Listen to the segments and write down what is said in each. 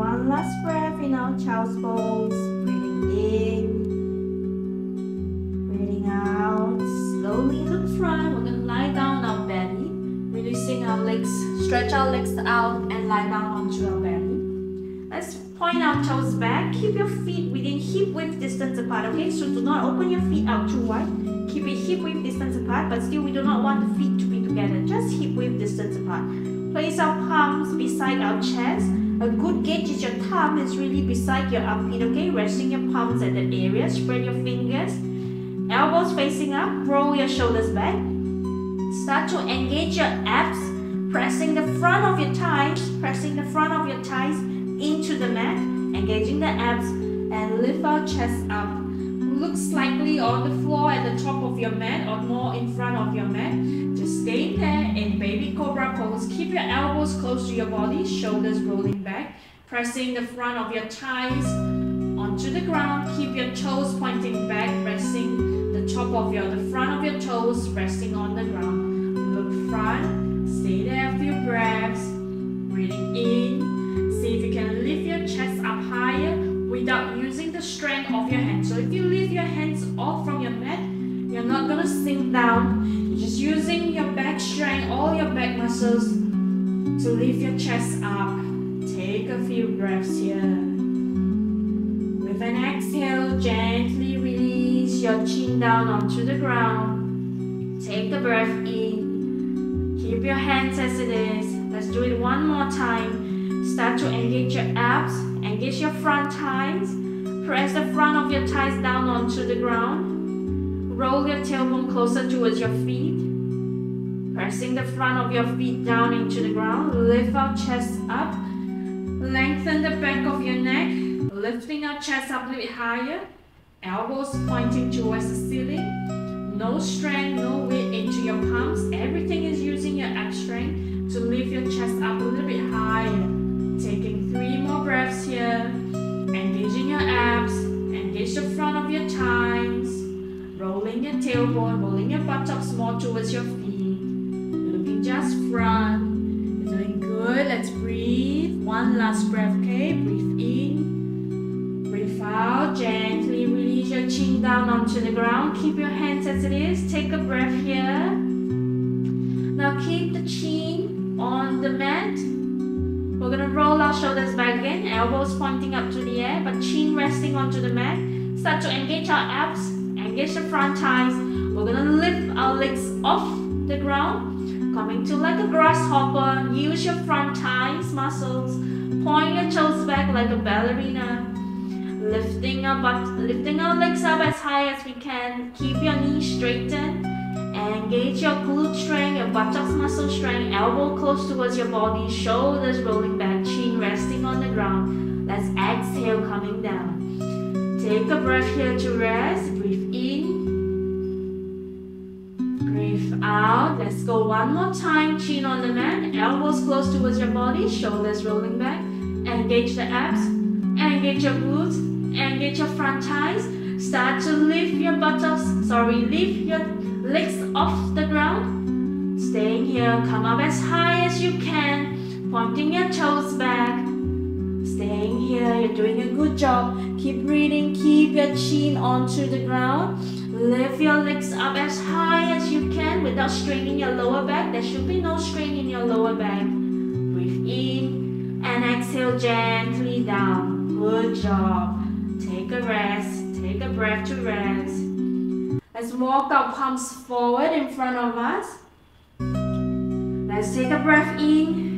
one last breath in our child's pose. Breathing in. Breathing out. Slowly look front. We're to lie down our belly. Releasing our legs. Stretch our legs out and lie down onto our belly. Let's point our toes back. Keep your feet within hip width distance apart, okay? So do not open your feet out too wide. Keep it hip width distance apart, but still we do not want the feet to be together. Just hip width distance apart. Place our palms beside our chest. A good gauge is your thumb is really beside your armpit, okay? Resting your palms at that area. Spread your fingers. Elbows facing up. Roll your shoulders back. Start to engage your abs. Pressing the front of your thighs. Pressing the front of your thighs into the mat. Engaging the abs. And lift our chest up. Look slightly on the floor at the top of your mat or more in front of your mat. Stay there in baby cobra pose. Keep your elbows close to your body, shoulders rolling back. Pressing the front of your thighs onto the ground. Keep your toes pointing back, resting the top of your, the front of your toes resting on the ground. Look front, stay there a few breaths. Breathing in. See if you can lift your chest up higher without using the strength of your hands. So if you lift your hands off from your mat, you're not gonna sink down. Just using your back strength, all your back muscles to lift your chest up. Take a few breaths here. With an exhale, gently release your chin down onto the ground. Take a breath in. Keep your hands as it is. Let's do it one more time. Start to engage your abs, engage your front thighs. Press the front of your thighs down onto the ground. Roll your tailbone closer towards your feet. Pressing the front of your feet down into the ground. Lift our chest up. Lengthen the back of your neck. Lifting our chest up a little bit higher. Elbows pointing towards the ceiling. No strength, no weight into your palms. Everything is using your ab strength to lift your chest up a little bit higher. Taking three more breaths here. Engaging your abs. Engage the front of your thighs. Rolling your tailbone, rolling your buttocks more towards your feet. Just front. You're doing good. Let's breathe. One last breath, okay? Breathe in. Breathe out. Gently release your chin down onto the ground. Keep your hands as it is. Take a breath here. Now keep the chin on the mat. We're gonna roll our shoulders back again, elbows pointing up to the air, but chin resting onto the mat. Start to engage our abs, engage the front thighs. We're gonna lift our legs off the ground, coming to like a grasshopper. Use your front thighs muscles. Point your toes back like a ballerina. Lifting up, butt, lifting our legs up as high as we can. Keep your knees straightened. Engage your glute strength, your buttocks muscle strength, elbow close towards your body, shoulders rolling back, chin resting on the ground. Let's exhale, coming down. Take a breath here to rest. Breathe in. Go one more time. Chin on the mat, elbows close towards your body, shoulders rolling back. Engage the abs, engage your glutes, engage your front thighs. Start to lift your buttocks, sorry, lift your legs off the ground. Staying here, come up as high as you can, pointing your toes back. Staying here, you're doing a good job. Keep breathing, keep your chin onto the ground. Lift your legs up as high as you can without straining your lower back. There should be no strain in your lower back. Breathe in and exhale gently down. Good job. Take a rest. Take a breath to rest. Let's walk our palms forward in front of us. Let's take a breath in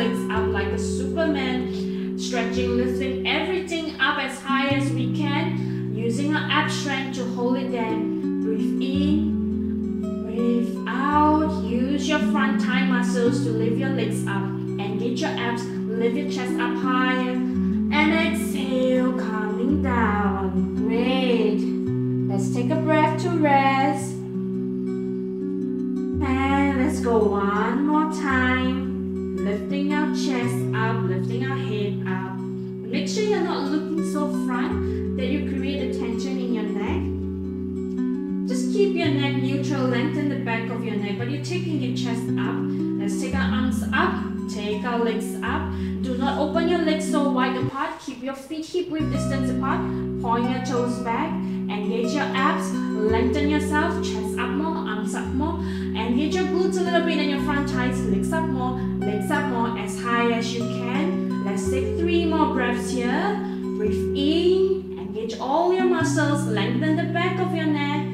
legs up like a Superman, stretching, lifting everything up as high as we can, using our ab strength to hold it there. Breathe in, breathe out. Use your front thigh muscles to lift your legs up. Engage your abs, lift your chest up higher. And exhale, coming down. Great. Let's take a breath to rest. And let's go one more time. Lifting our chest up, lifting our head up. Make sure you're not looking so front that you create a tension in your neck. Just keep your neck neutral, lengthen the back of your neck, but you're taking your chest up. Let's take our arms up, take our legs up. Do not open your legs so wide apart. Keep your feet hip width distance apart. Point your toes back. Engage your abs. Lengthen yourself. Chest up more, arms up more. Engage your glutes a little bit and your front thighs. Legs up more, legs up more as high as you can. Let's take three more breaths here. Breathe in. Engage all your muscles. Lengthen the back of your neck.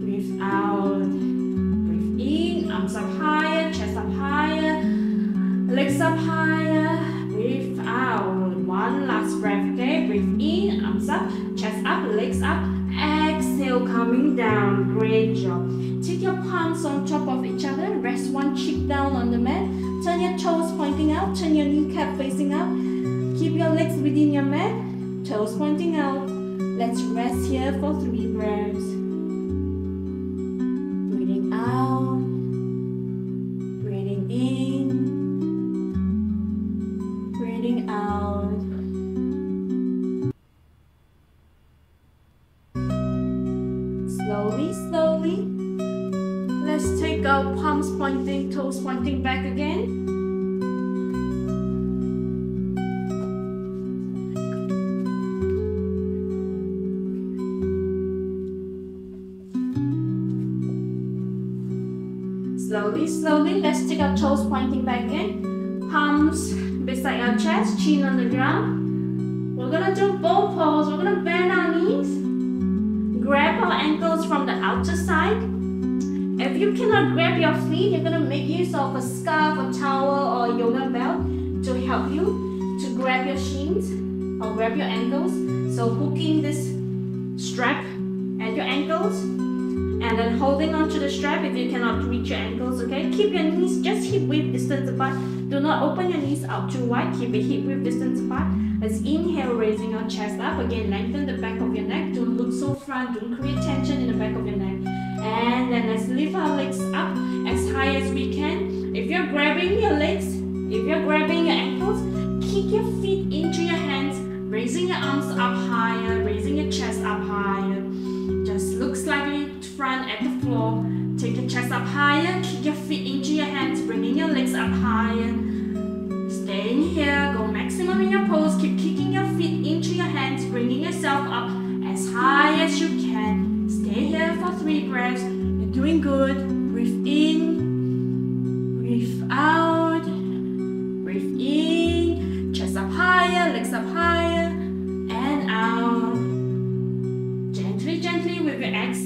Breathe out. Breathe in. Arms up higher. Chest up higher. Legs up higher. Breathe out. One last breath. Okay. Breathe in. Arms up. Chest up. Legs up. Exhale. Coming down. Great job. Take your palms on top of each other. Rest one cheek down on the mat. Turn your toes pointing out. Turn your kneecap facing up. Keep your legs within your mat. Toes pointing out. Let's rest here for three breaths. Let's palms pointing, toes pointing back again. Slowly, slowly, let's take our toes pointing back in. Palms beside our chest, chin on the ground. We're gonna do bow pose. We're gonna bend our knees. Grab our ankles from the outer side. You cannot grab your feet, you're gonna make use of a scarf, a towel, or yoga belt to help you to grab your shins or grab your ankles. So hooking this strap at your ankles and then holding onto the strap if you cannot reach your ankles, okay? Keep your knees just hip width distance apart. Do not open your knees out too wide. Keep it hip width distance apart. Let's inhale, raising your chest up. Again, lengthen the back of your neck. Don't look so front. Don't create tension in the back of your neck. And then let's lift our legs up as high as we can. If you're grabbing your legs, if you're grabbing your ankles, kick your feet into your hands, raising your arms up higher, raising your chest up higher. Just look slightly front at the floor. Take your chest up higher, kick your feet into your hands, bringing your legs up higher.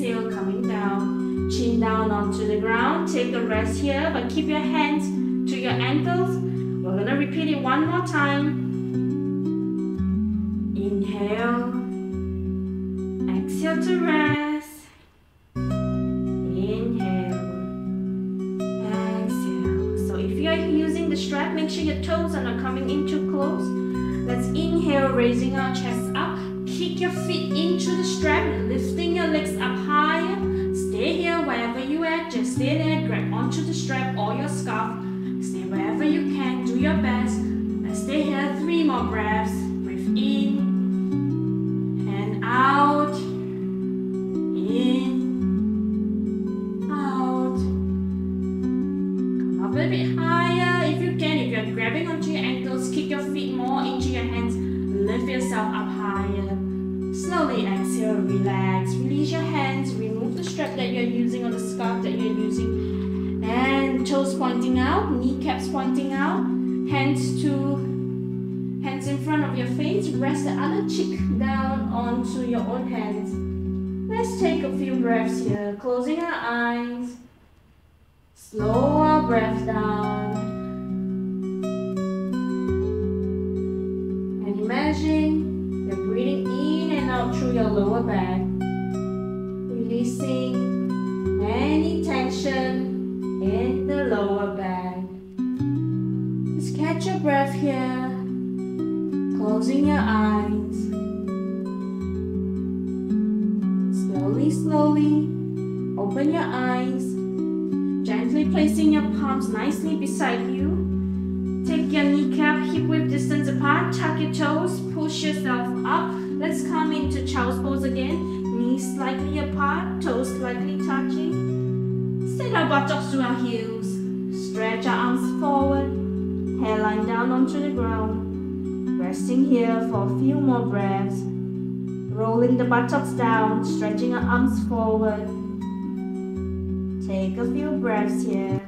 Exhale coming down. Chin down onto the ground. Take a rest here, but keep your hands to your ankles. We're gonna repeat it one more time. Inhale. Exhale to rest. Inhale. Exhale. So if you are using the strap, make sure your toes are not coming in too close. Let's inhale, raising our chest up. Kick your feet into the strap, lifting your legs up. Stay here wherever you are. Just stay there. Grab onto the strap or your scarf. Stay wherever you can. Do your best. Let's stay here. Three more breaths. Breathe in and out. In, out. Come up a bit higher if you can. If you're grabbing onto your ankles, kick your feet more into your hands. Lift yourself up higher. Slowly exhale, relax. Release your hands. Remove the strap that you're using or the scarf that you're using. And toes pointing out, kneecaps pointing out. Hands to hands in front of your face. Rest the other cheek down onto your own hands. Let's take a few breaths here. Closing our eyes. Slow our breath down. Your lower back. Releasing any tension in the lower back. Just catch your breath here. Closing your eyes. Slowly, slowly, open your eyes. Gently placing your palms nicely beside you. Take your kneecap hip width distance apart. Tuck your toes. Push yourself up. Let's come into child's pose again. Knees slightly apart, toes slightly touching. Send our buttocks to our heels. Stretch our arms forward. Hairline down onto the ground. Resting here for a few more breaths. Rolling the buttocks down, stretching our arms forward. Take a few breaths here.